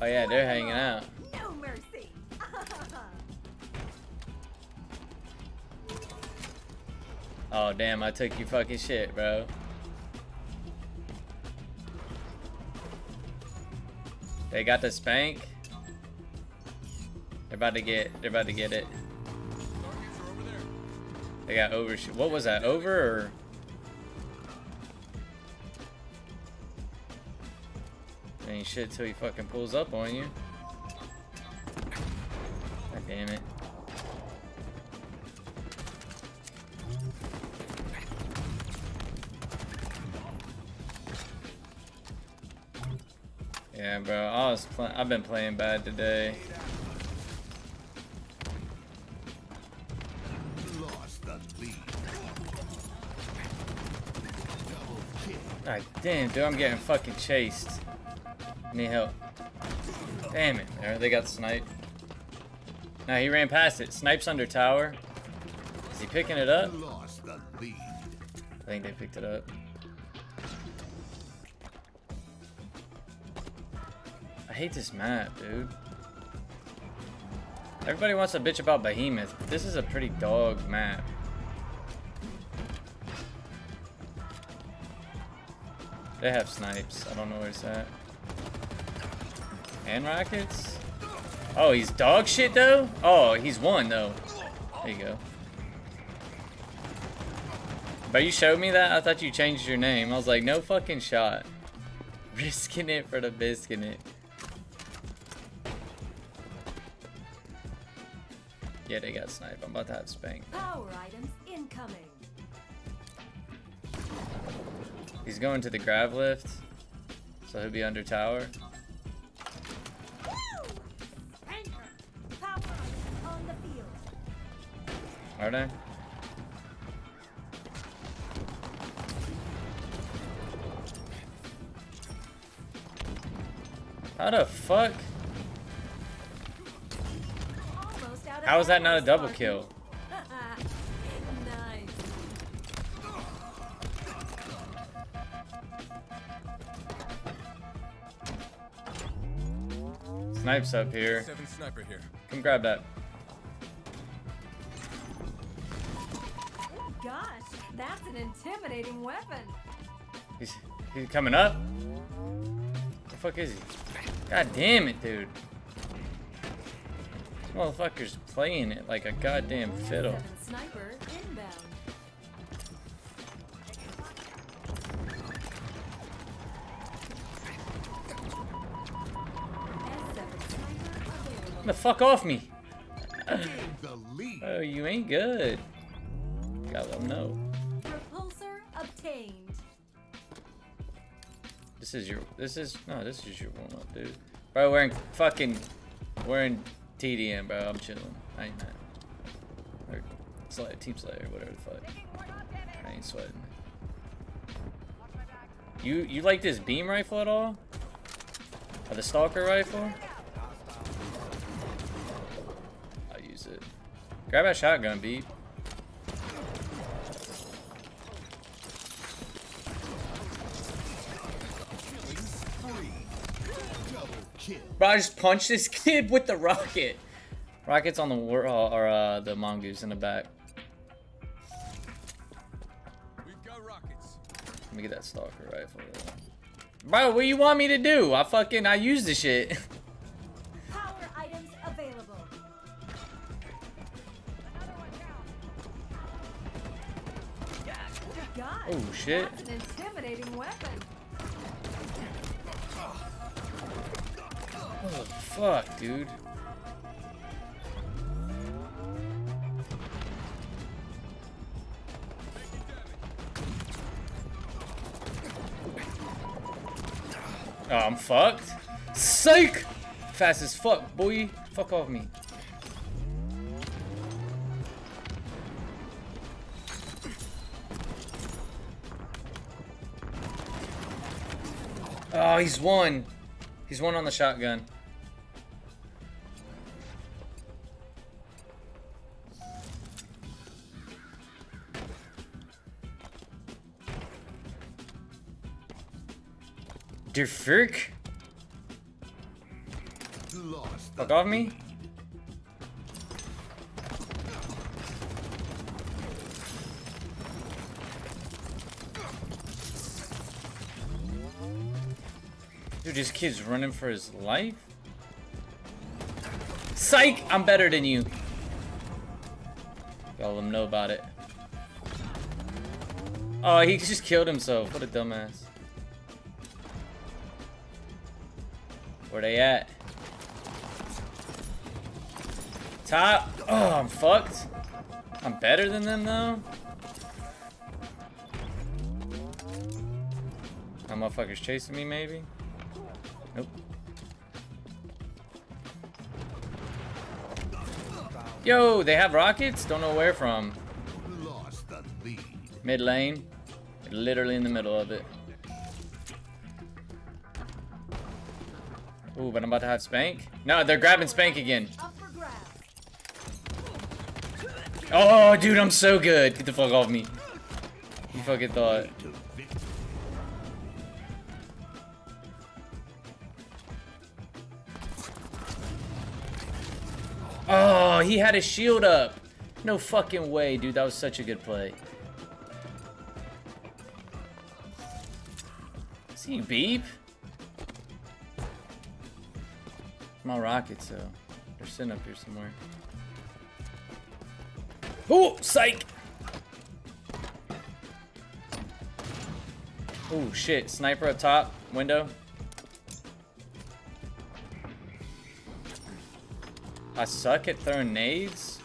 Oh yeah, they're hanging out. No mercy. Oh damn, I took your fucking shit, bro. They got the spank. They're about to get. They're about to get it. They got over. What was that? Over or? Ain't shit till he fucking pulls up on you. God damn it. Yeah, bro. I was. I've been playing bad today. Damn, dude, I'm getting fucking chased. Need help. Damn it. They got sniped. Now he ran past it. Snipes under tower. Is he picking it up? I think they picked it up. I hate this map, dude. Everybody wants to bitch about Behemoth, but this is a pretty dog map. They have snipes. I don't know where it's at. And rockets? Oh, he's dog shit though? Oh, he's one though. There you go. But you showed me that? I thought you changed your name. I was like, no fucking shot. Risking it for the biscuit it. Yeah, they got sniped. I'm about to have spank. Power items incoming. He's going to the grav lift. So he'll be under tower. Are they? How the fuck? How is that not a double kill? nice. Snipes up here. Seven sniper here. Come grab that. Gosh, that's an intimidating weapon. He's, he's coming up. Where the fuck is he? God damn it, dude. This motherfucker's playing it like a goddamn fiddle. Sniper inbound. S7 sniper available. The fuck off me. Gained the lead. Oh, you ain't good. Gotta let know. Repulsor obtained. This is your. This is no. This is your warm up, dude. Bro, we're fucking. We're TDM, bro. I'm chilling. I ain't that. Or Slayer, Team Slayer, whatever the fuck. I ain't sweating. You you like this beam rifle at all? Or the stalker rifle? I'll use it. Grab that shotgun, beat. Killing spree. Double kill. Bro, I just punched this kid with the rocket. Rockets on the war uh, or uh, the mongoose in the back. We've got rockets. Let me get that stalker rifle. Bro, what do you want me to do? I fucking I use the shit. Power items available. Gosh, Oh, shit. That's an intimidating weapon. Oh fuck, dude. Oh, I'm fucked. Psych! Fast as fuck, boy. Fuck off me. Oh, he's one. He's one on the shotgun. Der Frick? Fuck off me. Dude, this kid's running for his life. Psych! I'm better than you. Gotta let him know about it. Oh, he just killed himself. What a dumbass. Where they at? Top. Oh, I'm fucked. I'm better than them though. My motherfuckers chasing me maybe? Nope. Yo, they have rockets? Don't know where from. Lost the lead. Mid lane. Literally in the middle of it. Ooh, but I'm about to have Spank. No, they're grabbing Spank again. Oh, dude, I'm so good. Get the fuck off me. You fucking thought. Oh, he had his shield up. No fucking way, dude. That was such a good play. See beep? My rockets, though. They're sitting up here somewhere. Oh, psych! Oh, shit. Sniper up top. Window. I suck at throwing nades.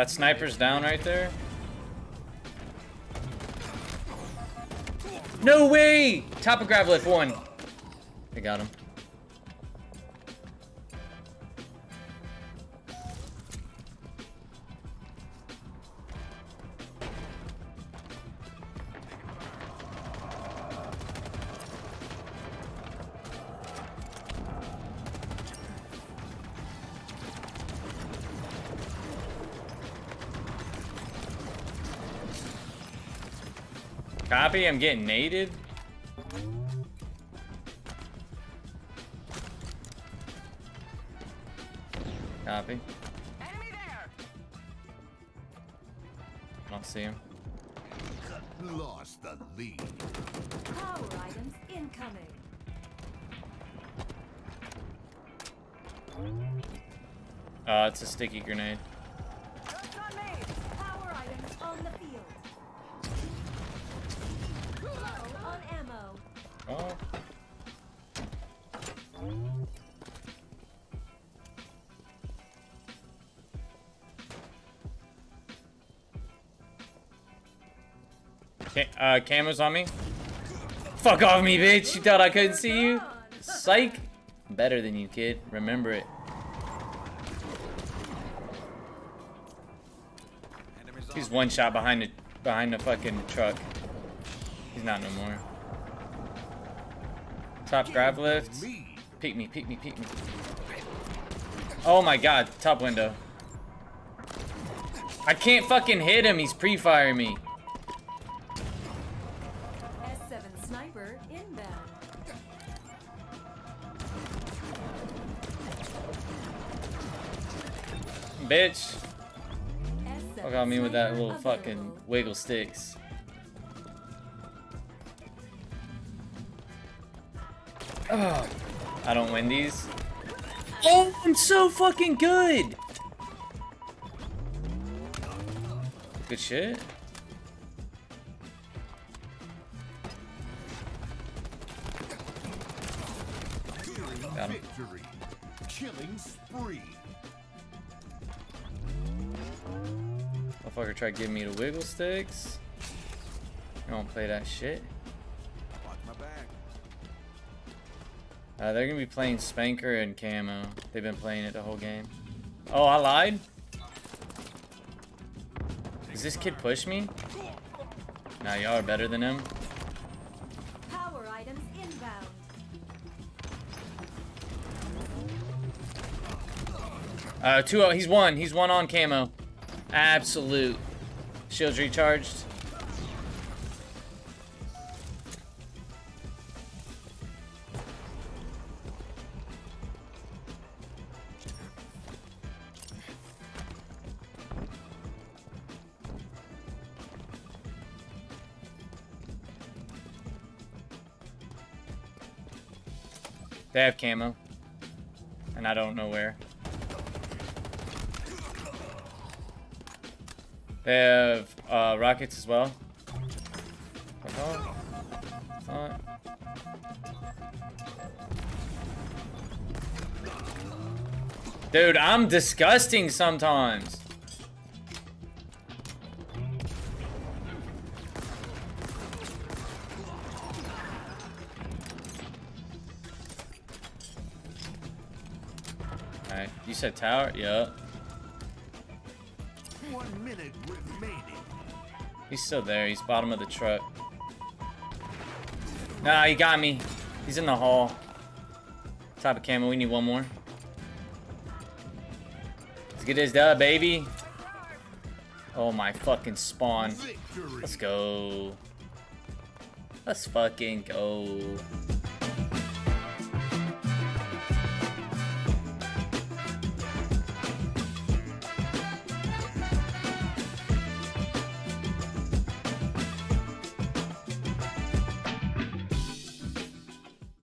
That sniper's down right there. No way! Top of grav lift one. I got him. Copy, I'm getting naded. Copy. I don't see him. Lost the lead. Power items incoming. Uh, it's a sticky grenade. Ca uh, cameras on me. Fuck off me, bitch. You thought I couldn't see you? Psych. Better than you, kid. Remember it. He's one shot behind the behind the fucking truck. He's not no more. Top grav lift. Peek me, peek me, peek me. Oh my god, top window. I can't fucking hit him, he's pre-firing me. Bitch. S7 Fuck on me with that little fucking wiggle sticks. Oh, I don't win these. Oh, I'm so fucking good. Good shit. Motherfucker tried giving me the wiggle sticks. You don't play that shit. Watch my back. Uh, they're gonna be playing Spanker and Camo. They've been playing it the whole game. Oh, I lied? Does this kid push me? Nah, y'all are better than him. Power items inbound. Uh, two, he's one. He's one on Camo. Absolute. Shields recharged. They have camo. And I don't know where. They have uh, rockets as well. Dude, I'm disgusting sometimes. Alright, you said tower? Yeah. One minute remaining. He's still there. He's bottom of the truck. Nah, he got me. He's in the hall. Top of camera. We need one more. Let's get this dub, baby. Oh my fucking spawn. Let's go. Let's fucking go.